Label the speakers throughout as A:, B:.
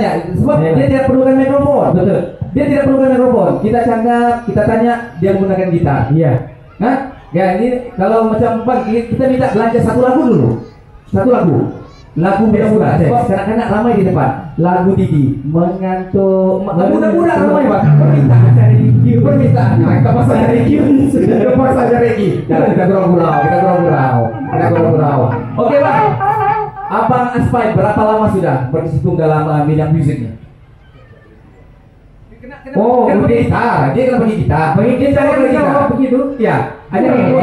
A: Ya, sebab
B: Ya.
A: dia tidak perlukan mikrofon.
B: Betul.
A: Dia tidak perlukan mikrofon. Kita cakap, kita tanya, dia menggunakan gitar.
B: Iya.
A: Hah? Ya ini kalau macam Bang, kita minta belanja satu lagu dulu. Satu lagu. Lagu mudah-mudah.
B: Yes.
A: Sebab kanak-kanak ramai di depan. Lagu Didi mengantuk.
B: Lagu
A: Mudah-mudah ramai. Bang. Permintaan cari Regi. Permintaan. Nah, kita cari Regi. Kita pasang cari Regi. Jangan kita gurau-gurau. Kita gurau-gurau. Kita gurau-gurau. Oke Bang. Abang Aspai berapa lama sudah berkecimpung dalam uh, bidang musiknya?
B: Oh,
A: kan pakai
B: udah.
A: gitar. Dia kan pakai gitar.
B: Pakai gitar,
A: Dia pakai
B: dia
A: gitar.
B: mau begitu.
A: Ya, ada
B: Oh.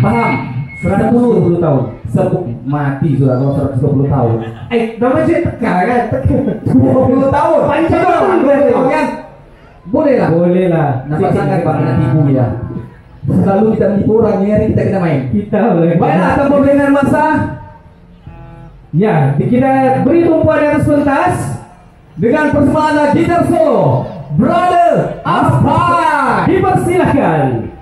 A: Paham? 110 tahun. Sepuk mati sudah kalau 120 tahun.
B: Eh, namanya sih teka kan? Teka.
A: 20 tahun.
B: Panjang banget.
A: Boleh lah.
B: Boleh lah.
A: Nampak sangat bang nak tipu ya. Selalu kita menipu orang ni hari kita kena main.
B: Kita boleh.
A: Baiklah tanpa dengan masa.
B: Ya, kita beri tumpuan yang sepentas.
A: Dengan persembahan gitar solo Brother Aspai
B: Dipersilahkan.